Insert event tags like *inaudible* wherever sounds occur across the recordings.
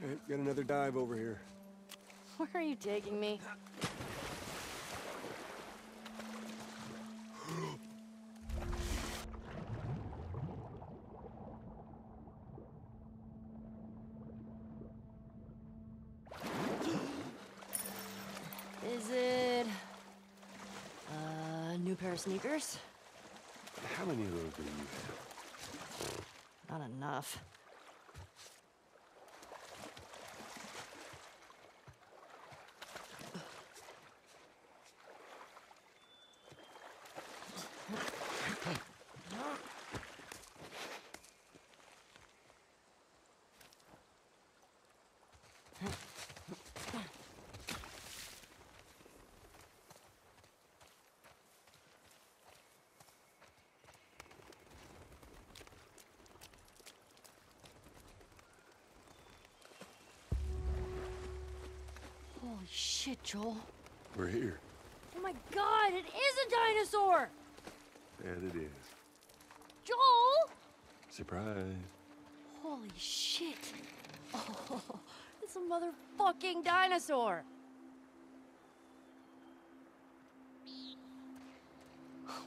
Right, got another dive over here. Where are you taking me? Is it a new pair of sneakers? How many of those do you have? Not enough. Holy shit, Joel. We're here. Oh my god, it is a dinosaur! That it is. Joel! Surprise. Holy shit. Oh, *laughs* it's a motherfucking dinosaur. *sighs*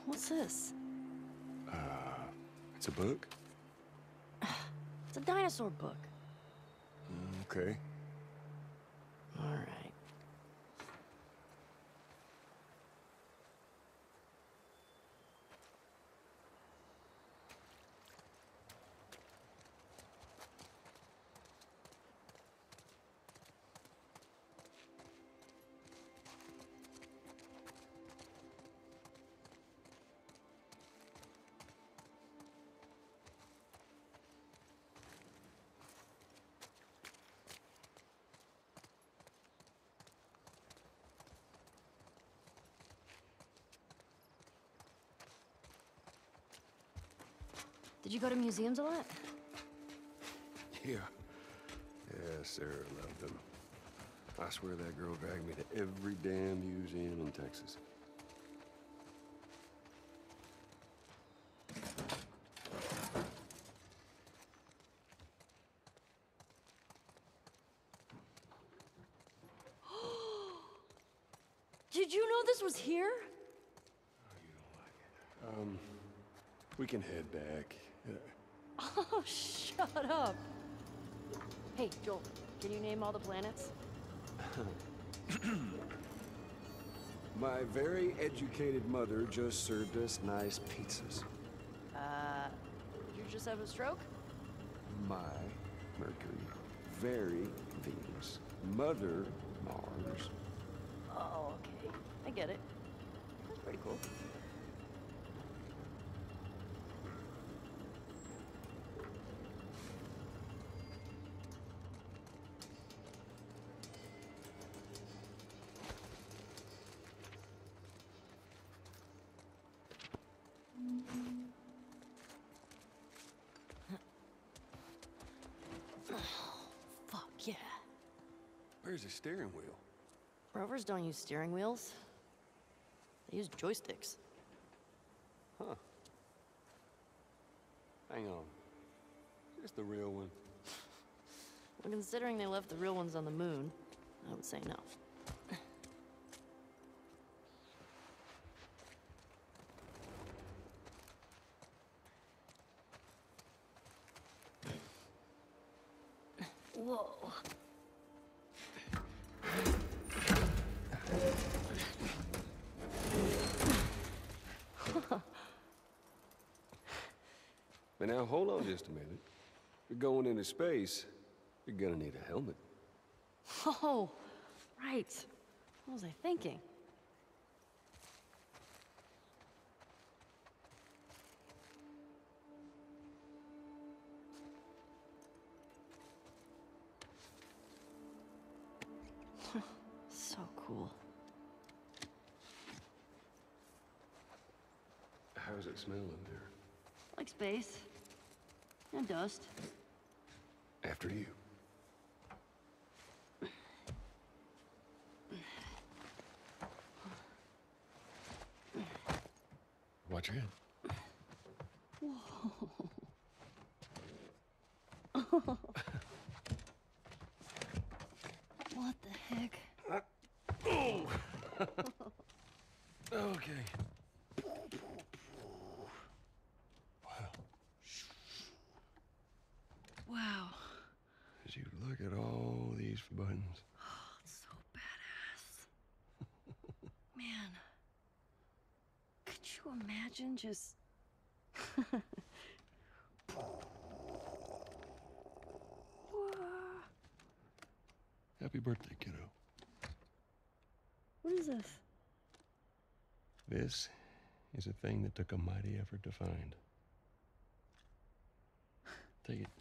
What's this? Uh, it's a book? *sighs* It's a dinosaur book. Okay. Did you go to museums a lot? *laughs* Yeah. Yeah, Sarah loved them. I swear that girl dragged me to every damn museum in Texas. Did you know this was here? We can head back. Uh, Oh, shut up. Hey, Joel, can you name all the planets? *coughs* My very educated mother just served us nice pizzas. Did you just have a stroke? My Mercury, very Venus, Mother Mars. Oh, okay. I get it. That's pretty cool. Where's the steering wheel? Rovers don't use steering wheels. They use joysticks. Huh. Hang on. Is this the real one? Well, considering they left the real ones on the moon, I would say no. Whoa. But now, hold on just a minute. You're going into space. You're gonna need a helmet. Oh, right. What was I thinking? *laughs* so cool. How's it smell in there? Like space. Dust. After you. Watch your head. Okay. Wow. Wow. As you look at all these buttons. Oh, it's so badass. Man. Could you imagine just. Happy birthday, kiddo. What is this? This is a thing that took a mighty effort to find. Take it.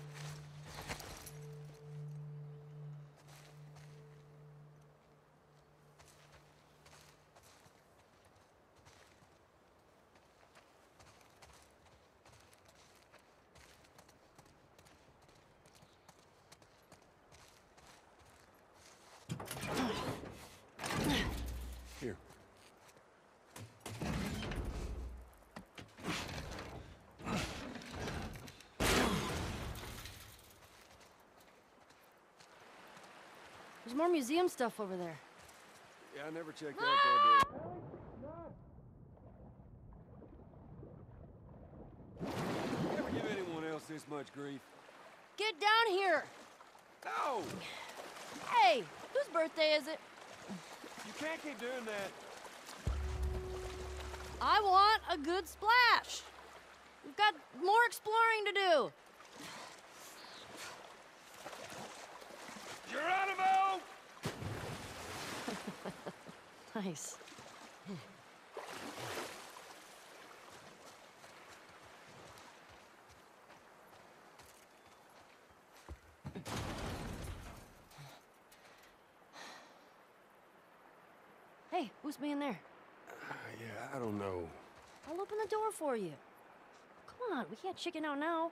There's more museum stuff over there. Yeah, I never checked ah! out that. You ever give anyone else this much grief? Get down here! No! Hey, whose birthday is it? You can't keep doing that. I want a good splash. We've got more exploring to do. Geronimo! Nice. hey, who's being there? Uh, yeah, I don't know. I'll open the door for you. Come on, we can't chicken out now.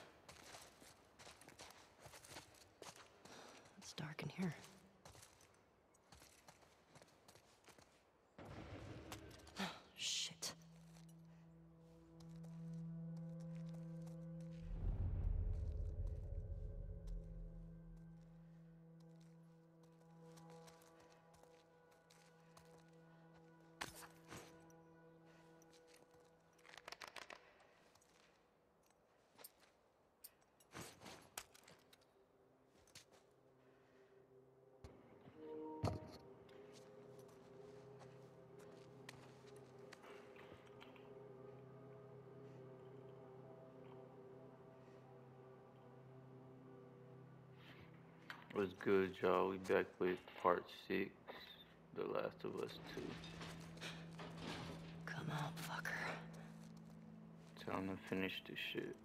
It's dark in here. What's good, y'all? We back with part six, The Last of Us Two. Come on, fucker. Time to finish this shit.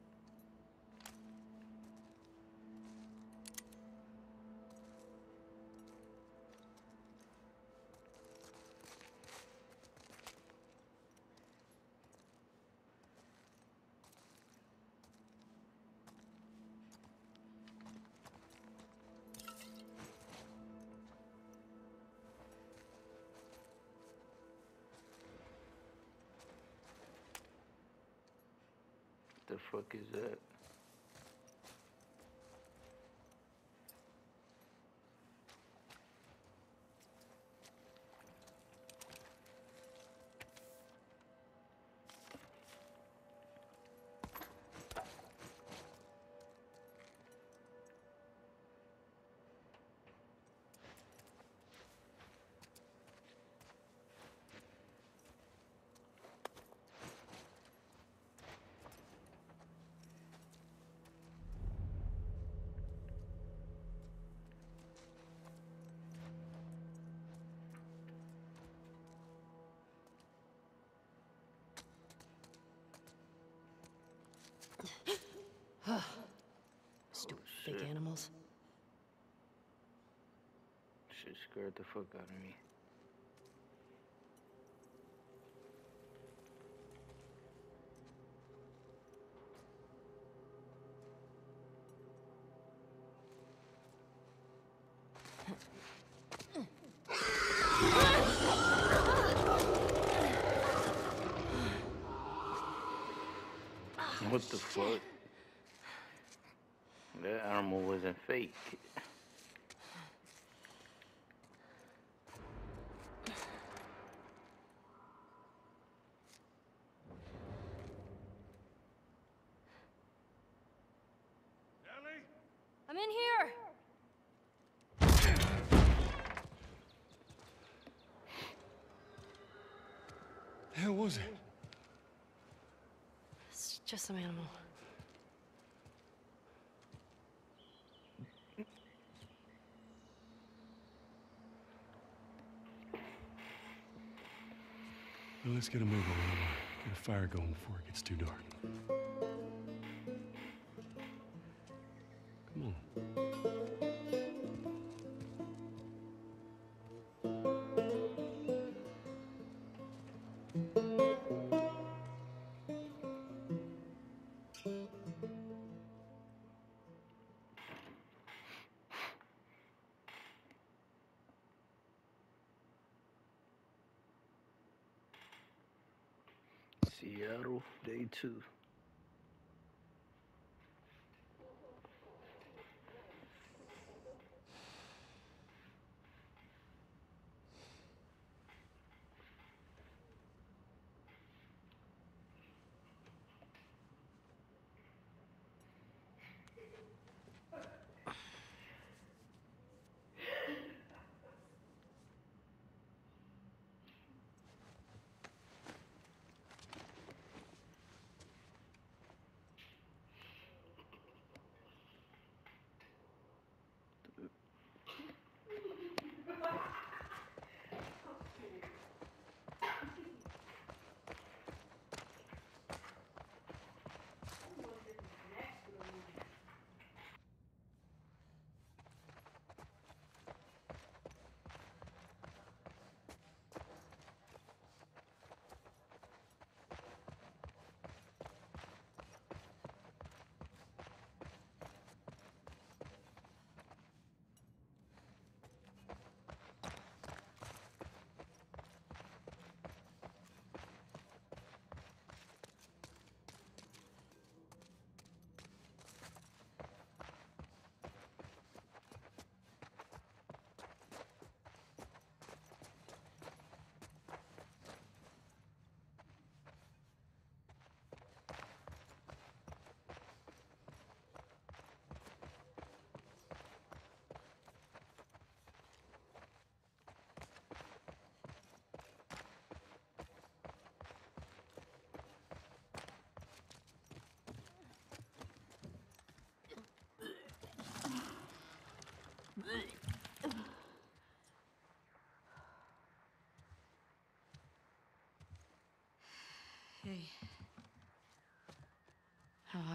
Animals. Scared the fuck out of me. What the fuck? That animal wasn't fake. Ellie? I'm in here. Hell was it? It's just some animal. Well, let's get a move on. Get a fire going before it gets too dark. Seattle, day two.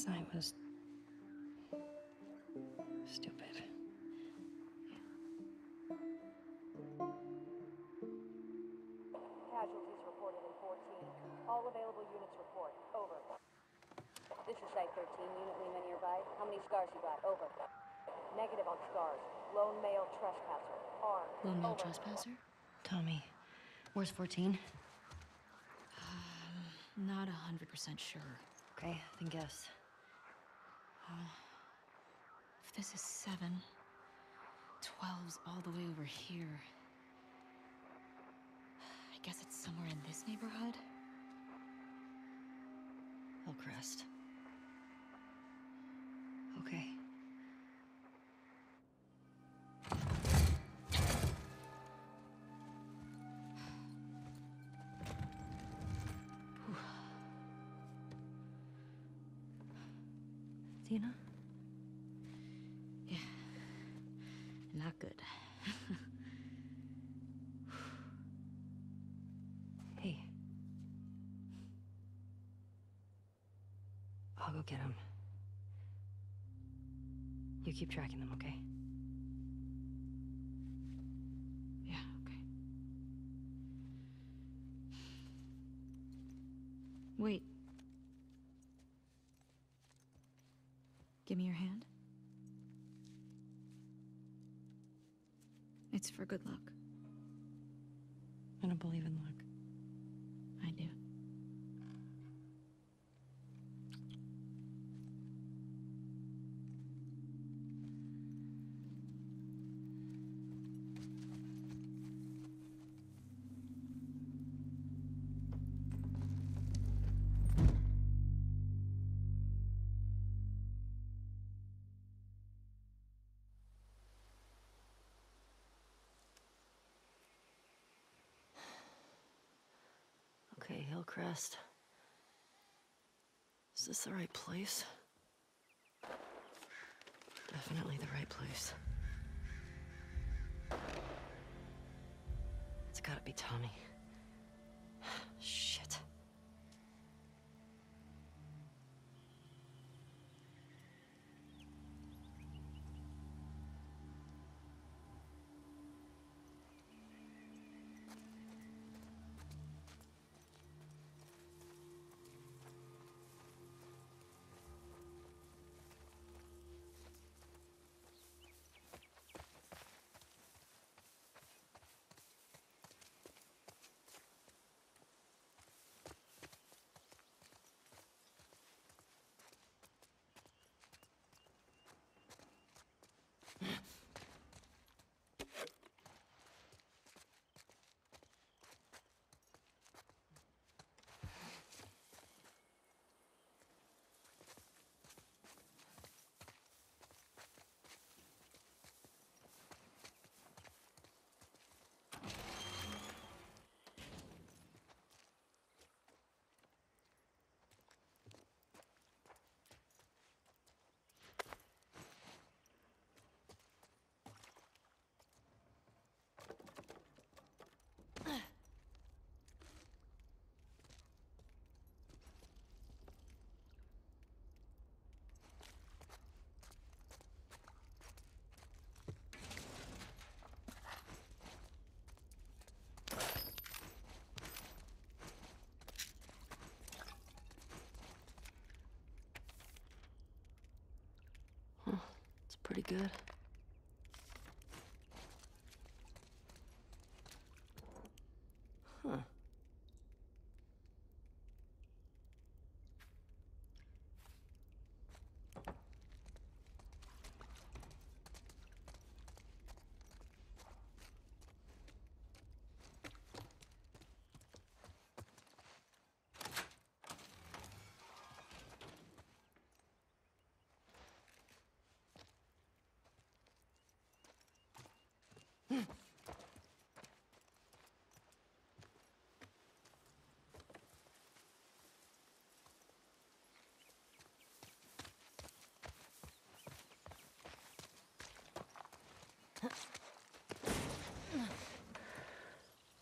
Last night was. stupid. Casualties reported in 14. All available units report. Over. This is Site 13. Unit Lima nearby. How many scars you got? Over. Negative on scars. Lone male trespasser. Armed. Lone male Over. trespasser? Tommy. Where's 14? Um, not a hundred percent sure. Okay, then guess. If this is seven, twelve's all the way over here. I guess it's somewhere in this neighborhood. Hillcrest. Okay. Dina? Yeah. Not good. *laughs* Hey. I'll go get him. You keep tracking them, okay? Yeah, okay. Wait. Give me your hand. It's for good luck. I don't believe in luck. Okay, Hillcrest. Is this the right place? Definitely the right place. It's gotta be Tommy. Pretty good. Huh.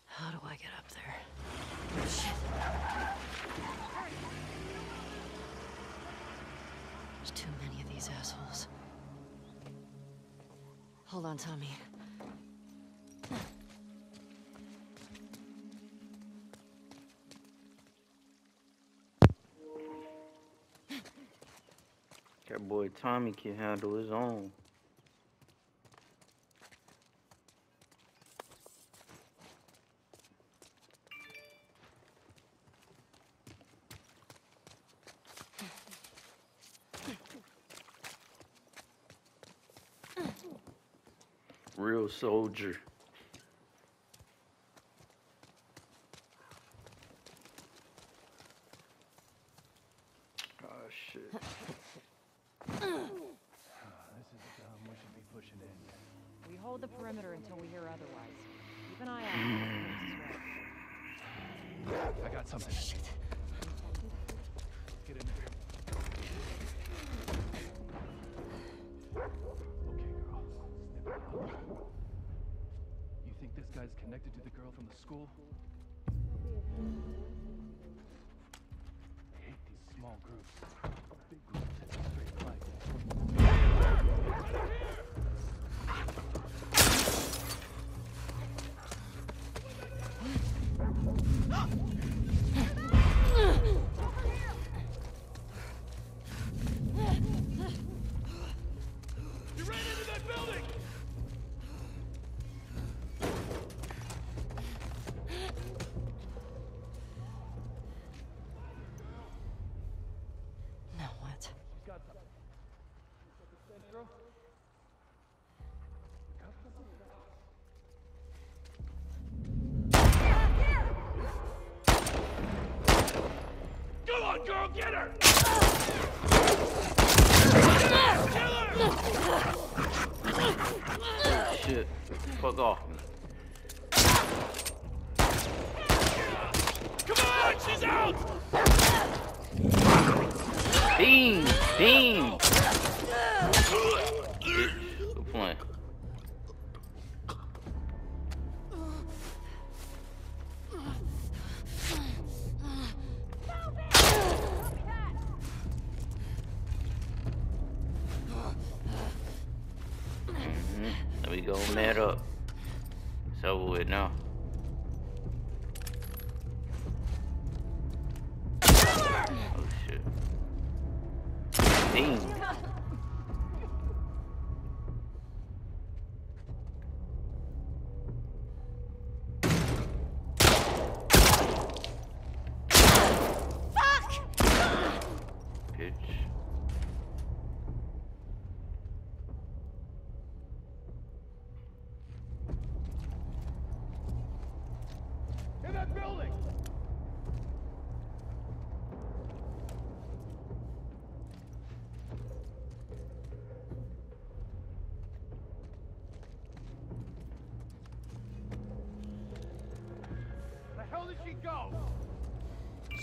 How do I get up there? Shit. There's too many of these assholes. Hold on, Tommy. That boy Tommy can handle his own. Soldier. Oh shit. We hold the perimeter until we hear otherwise. Keep an eye out for those places, I got something. Get in there. Okay, girl. Snip it out. This guy's connected to the girl from the school? I hate these small groups. Big groups a straight fight. On, girl, get her! Shit. Fuck off me. Come on, she's out! Beam! Beam! Beam.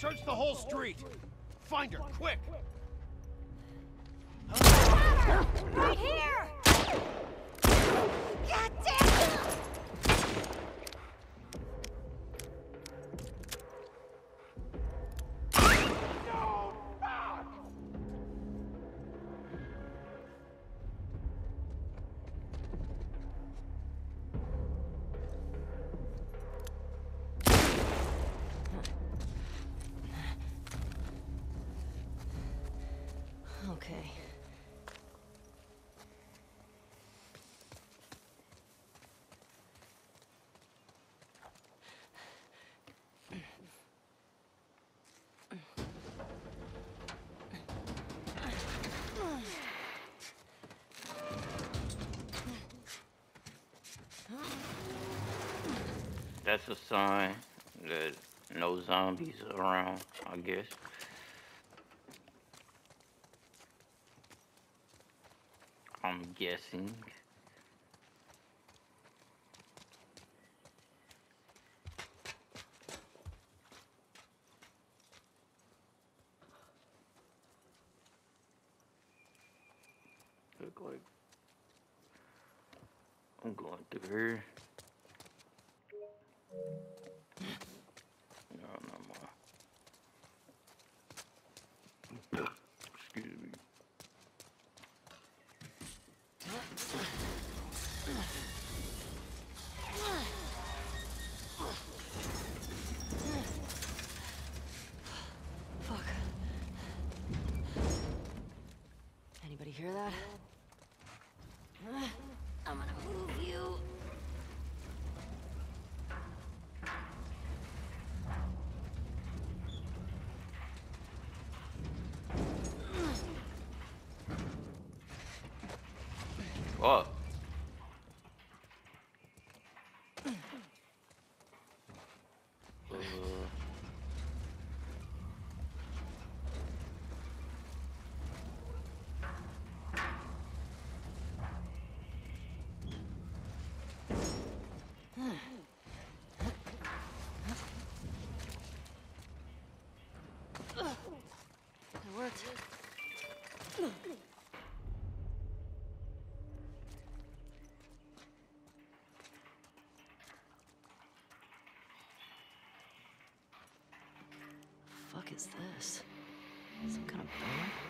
Search the whole street. Find her, quick! That's a sign that no zombies around, I guess. I'm guessing. Look like I'm going through here. What? Uh, It worked. Fuck is this? Some kind of bird?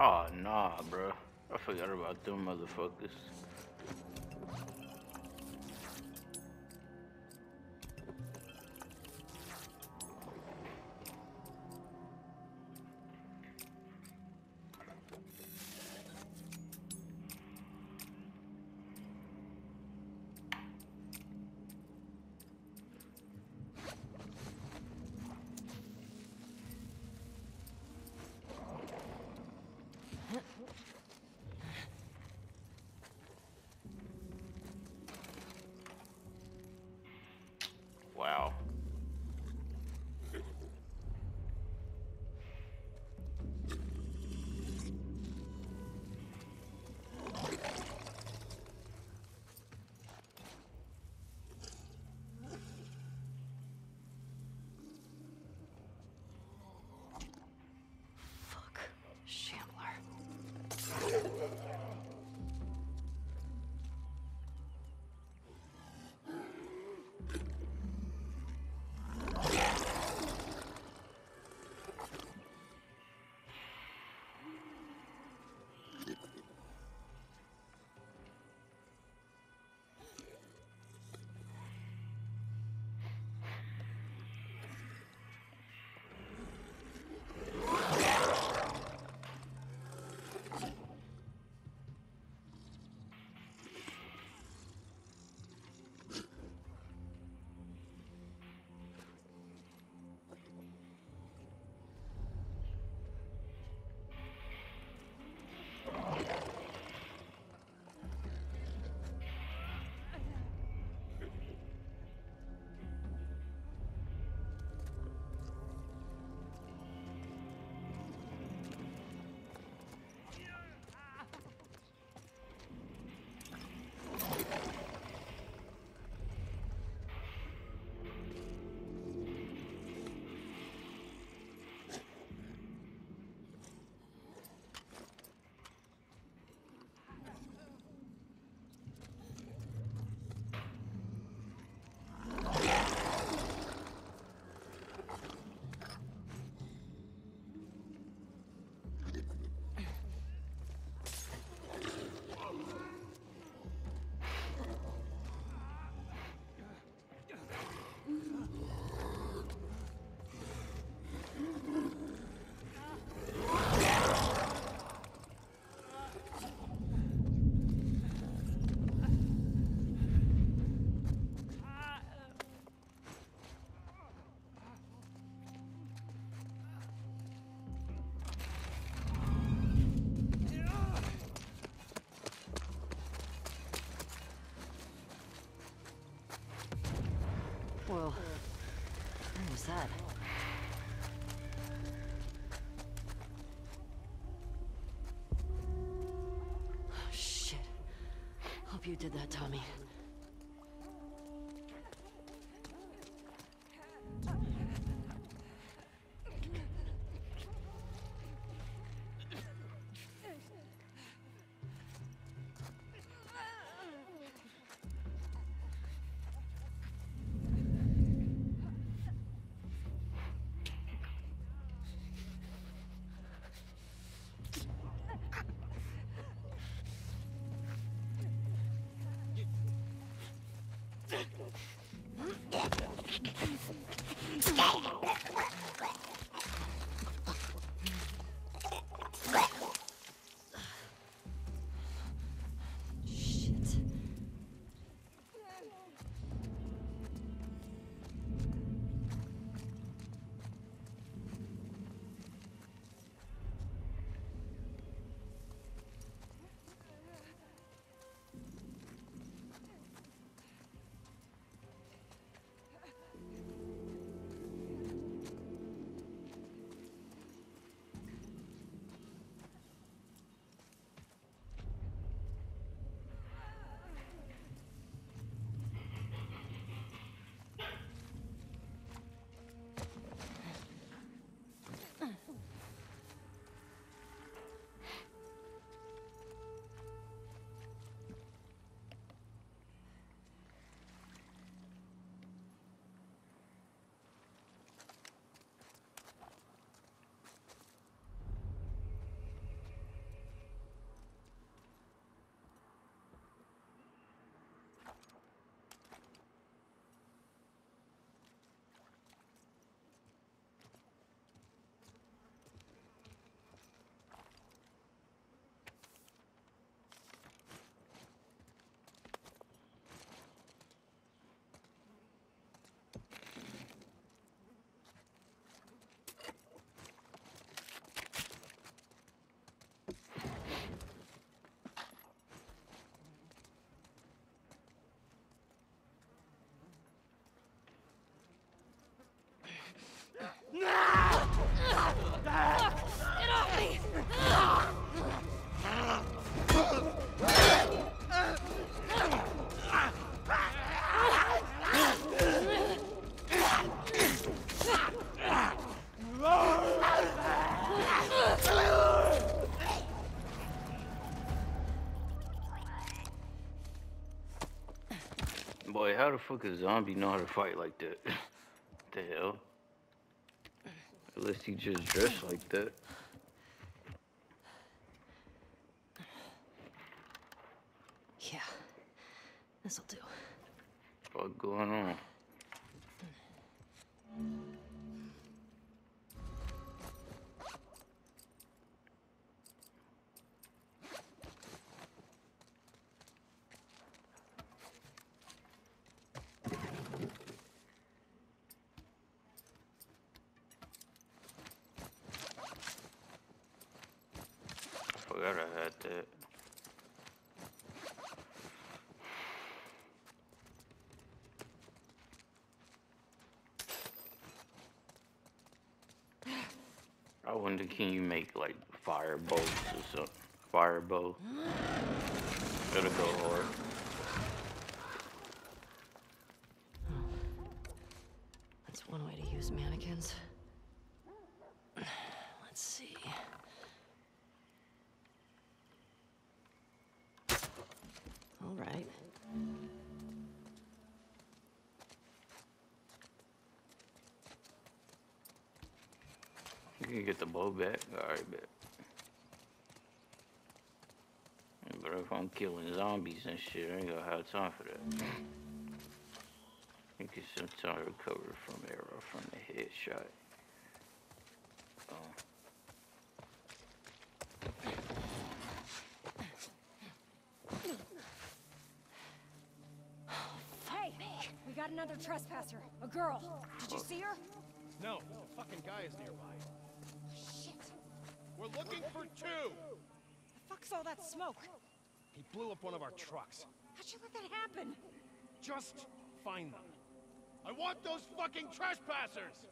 Oh nah, bro. I forgot about them motherfuckers. Hope you did that, Tommy. Boy, how the fuck a zombie know how to fight like that? *laughs* the hell? Unless he just dressed like that. Yeah. This'll do. What going on? I I that. I wonder, can you make like fire bolts or something? Fire bow. Gotta go hard. That's one way to use mannequins. Let's see. All right. You can get the bow back. Alright, bet. Yeah, But if I'm killing zombies and shit, I ain't gonna have time for that. You get some time to recover from arrow from the headshot. Oh. Hey! We got another trespasser. A girl. Did you see her? No, the fucking guy is nearby. Shit. We're looking for two! The fuck's all that smoke? Blew up one of our trucks. How'd you let that happen? Just find them. I want those fucking trespassers!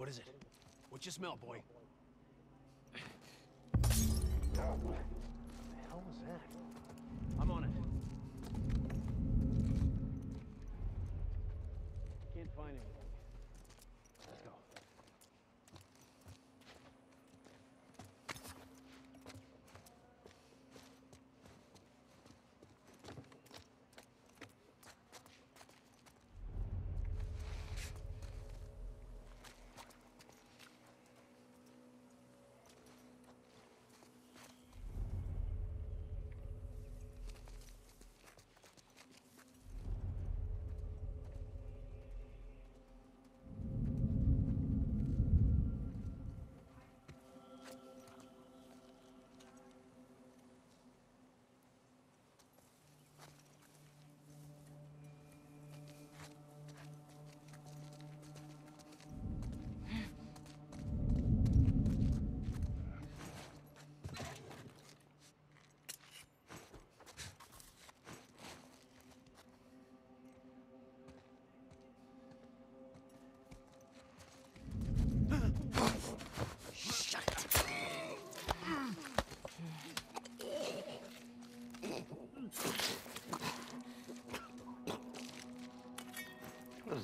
What is it? What you smell, boy? What the hell was that?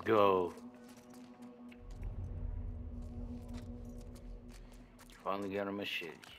Go. Finally got a machete.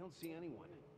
Don't see anyone.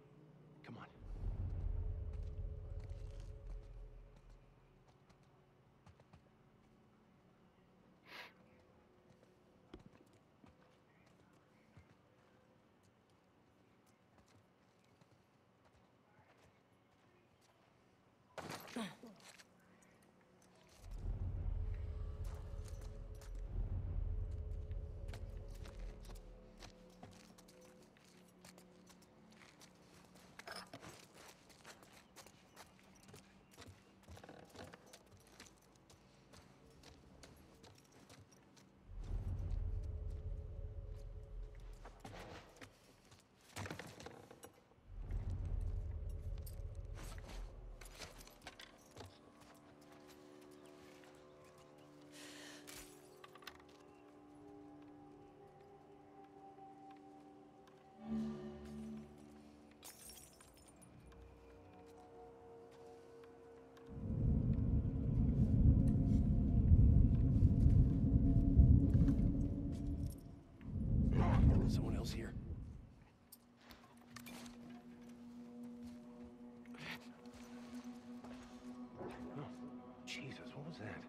Jesus, what was that?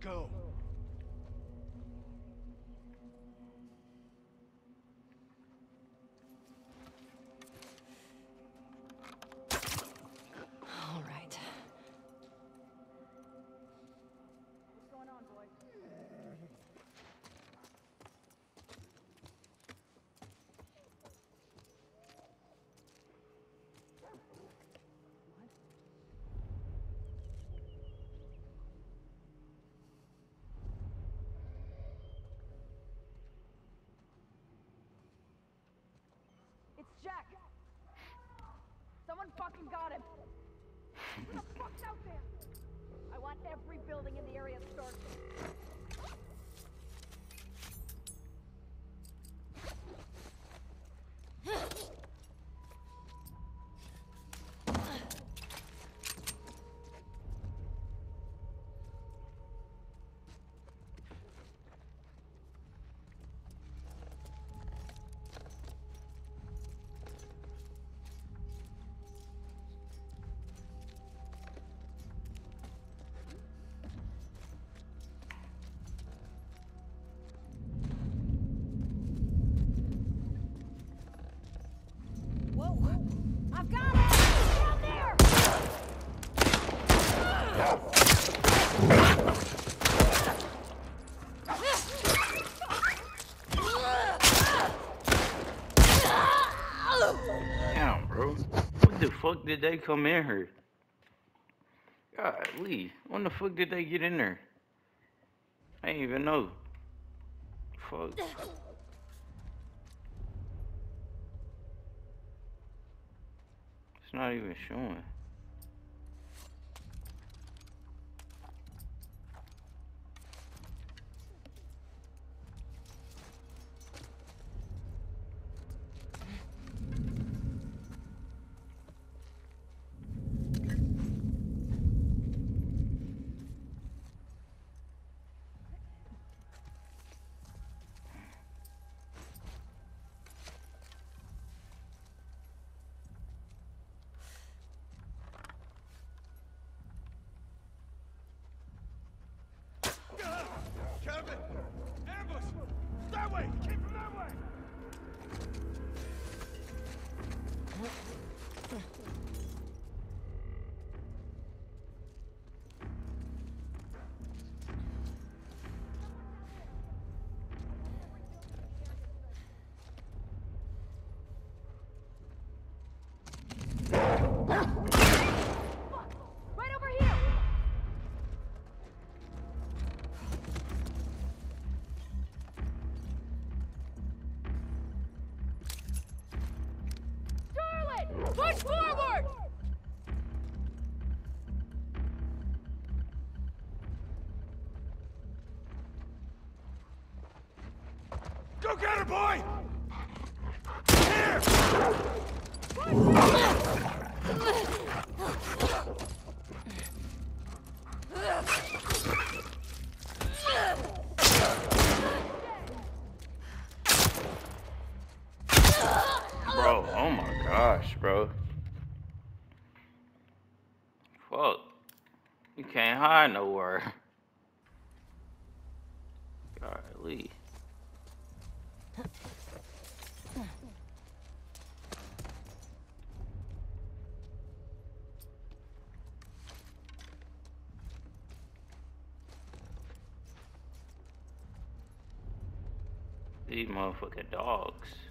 Go. Fucking got him. Who the fuck's out there? I want every building in the area searched. Fuck did they come in here? Golly, when the fuck did they get in there? I ain't even know. Fuck. It's not even showing. Ambush! That way! Came from that way! Go get her, boy! Here! Bro, oh my gosh, bro. Fuck. You can't hide nowhere. Golly. These motherfucking dogs.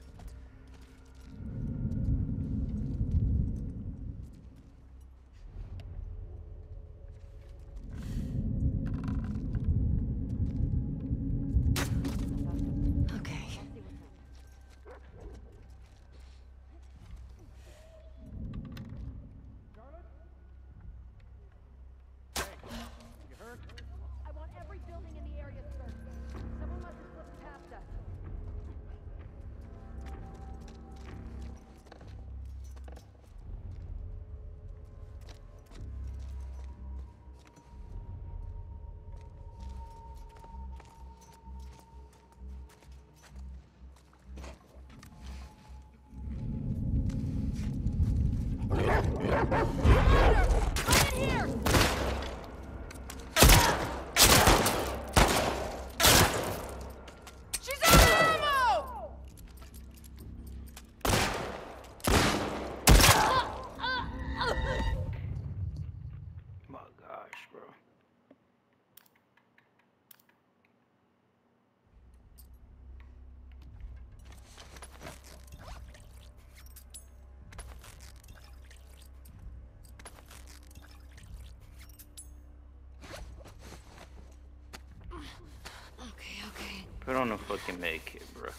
On a fucking med kit, bro.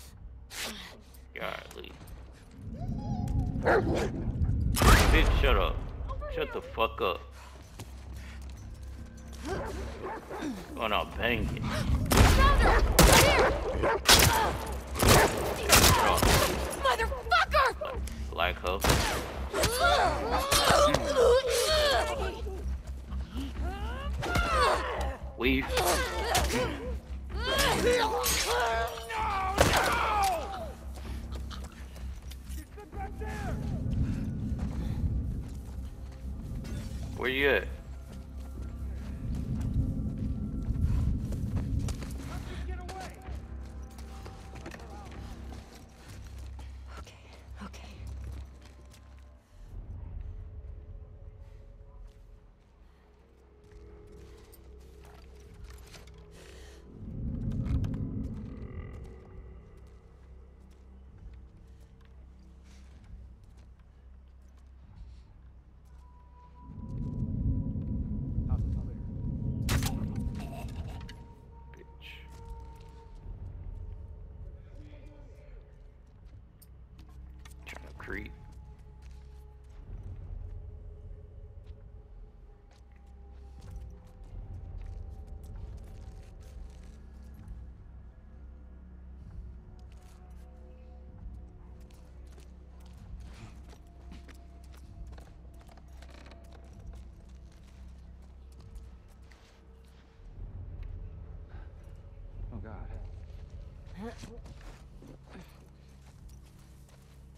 Golly. Bitch, shut up. Shut the fuck up. Oh no, bang it. Motherfucker! Like her.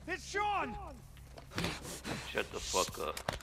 It's Sean! Shut the fuck up.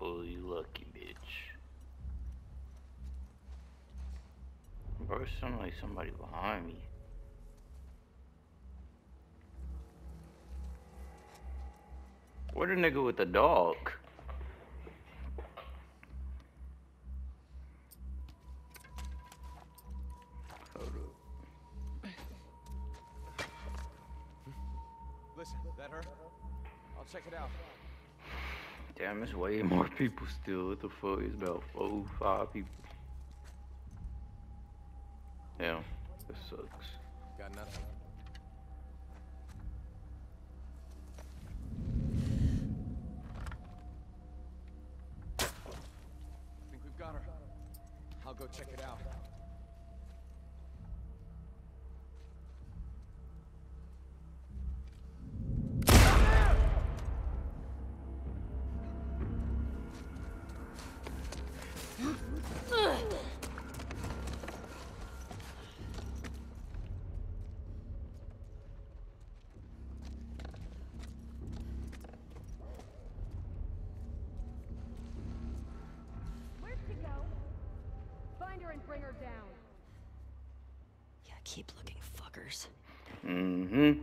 Oh, you lucky bitch. It sounded like somebody behind me. Where the nigga with the dog? Hold up. Listen, that her? I'll check it out. Damn, it's way more people still. What the fuck? It's about four, five people. Yeah, this sucks. Got nothing. Think we've got her. I'll go check it out. And bring her down. Yeah, keep looking, fuckers. Mm-hmm.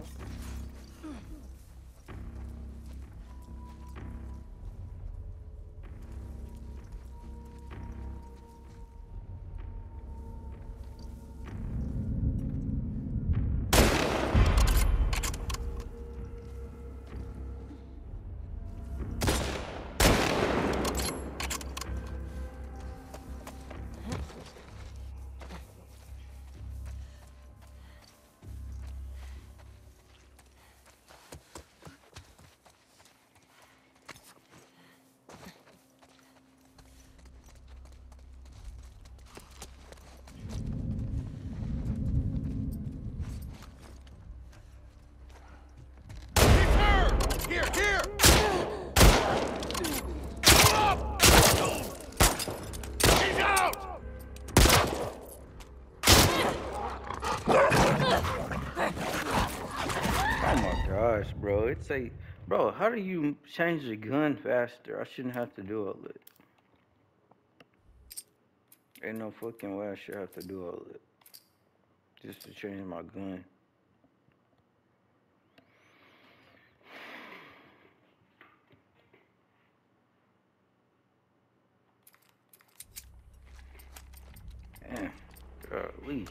gosh, bro. How do you change the gun faster? I shouldn't have to do all that. Ain't no fucking way I should have to do all that. Just to change my gun. Damn, golly.